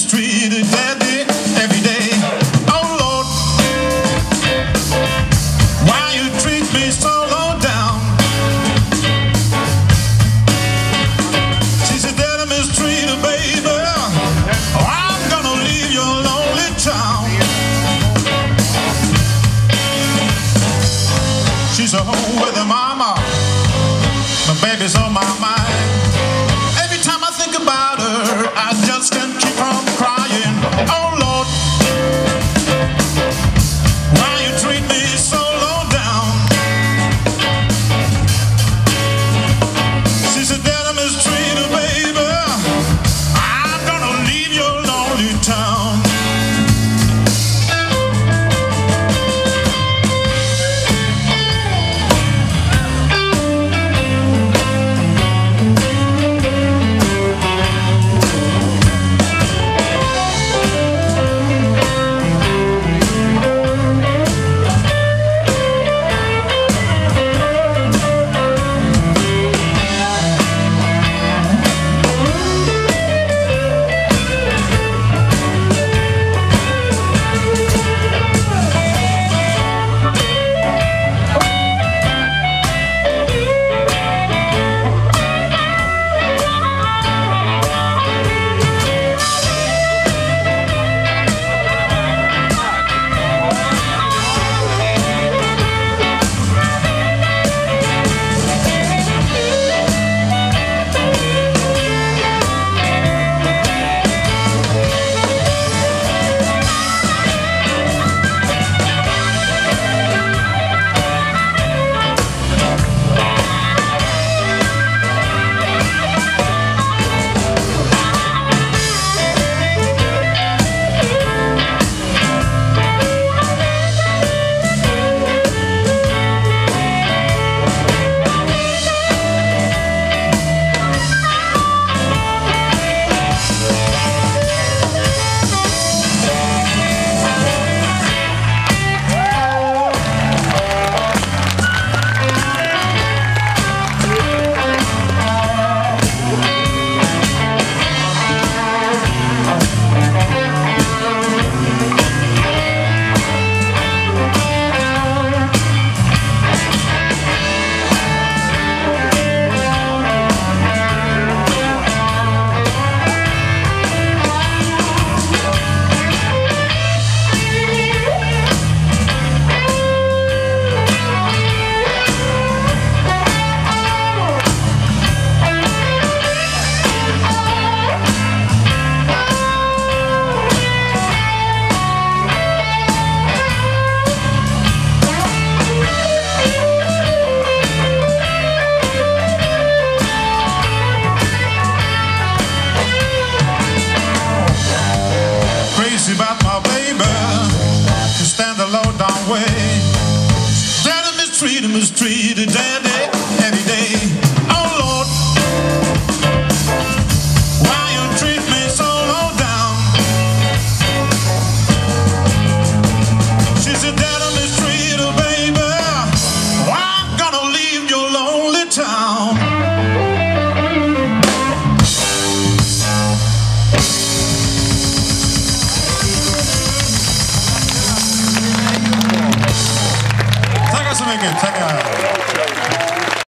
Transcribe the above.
mistreated, daddy every day. Oh Lord, why you treat me so low down? Baby. Oh, I'm gonna leave your lonely town. She's a home with her mama. My baby's on my mind. freedom is treated dandy every day.